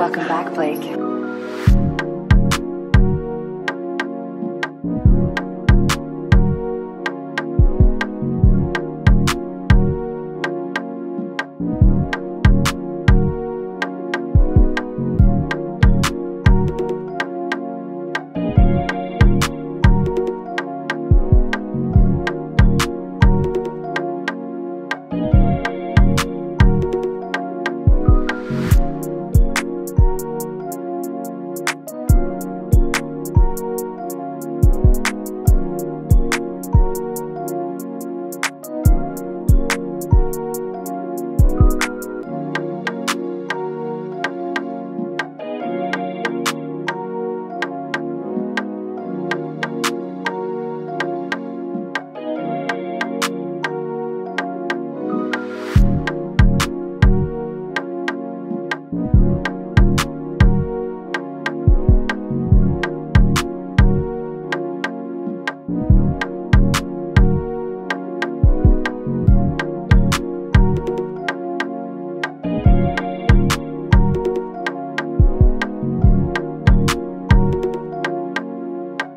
Welcome back, Blake.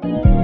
You